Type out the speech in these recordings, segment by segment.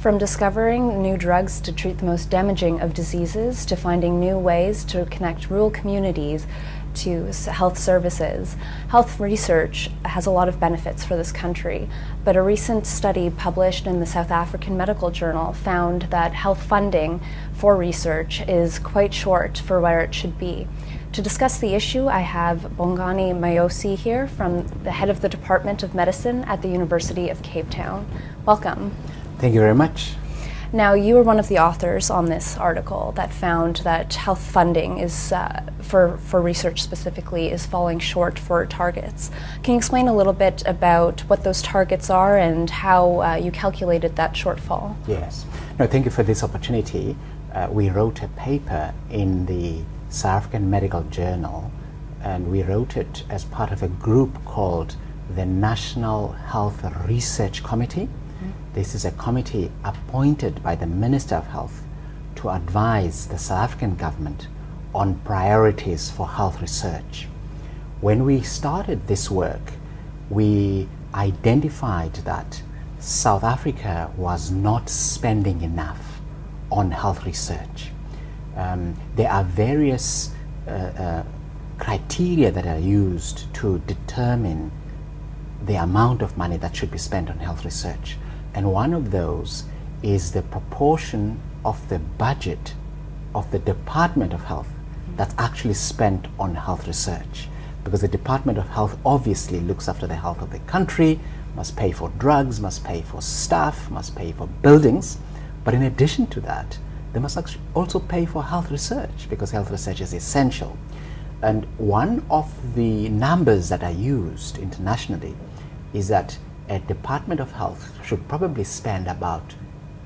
From discovering new drugs to treat the most damaging of diseases, to finding new ways to connect rural communities to health services. Health research has a lot of benefits for this country, but a recent study published in the South African Medical Journal found that health funding for research is quite short for where it should be. To discuss the issue, I have Bongani Mayosi here from the head of the Department of Medicine at the University of Cape Town. Welcome. Thank you very much. Now, you were one of the authors on this article that found that health funding is, uh, for, for research specifically, is falling short for targets. Can you explain a little bit about what those targets are and how uh, you calculated that shortfall? Yes. No, thank you for this opportunity. Uh, we wrote a paper in the South African Medical Journal, and we wrote it as part of a group called the National Health Research Committee this is a committee appointed by the Minister of Health to advise the South African government on priorities for health research. When we started this work, we identified that South Africa was not spending enough on health research. Um, there are various uh, uh, criteria that are used to determine the amount of money that should be spent on health research. And one of those is the proportion of the budget of the Department of Health that's actually spent on health research. Because the Department of Health obviously looks after the health of the country, must pay for drugs, must pay for staff, must pay for buildings. But in addition to that, they must also pay for health research because health research is essential. And one of the numbers that are used internationally is that a Department of Health should probably spend about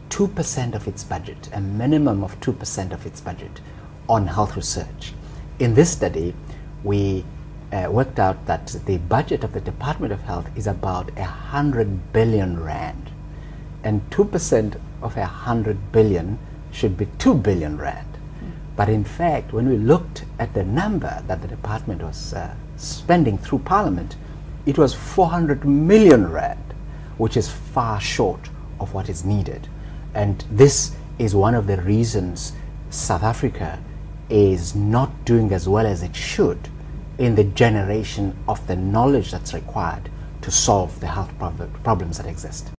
2% of its budget, a minimum of 2% of its budget, on health research. In this study, we uh, worked out that the budget of the Department of Health is about 100 billion rand. And 2% of 100 billion should be 2 billion rand. Mm. But in fact, when we looked at the number that the department was uh, spending through Parliament, it was 400 million rand, which is far short of what is needed. And this is one of the reasons South Africa is not doing as well as it should in the generation of the knowledge that's required to solve the health prob problems that exist.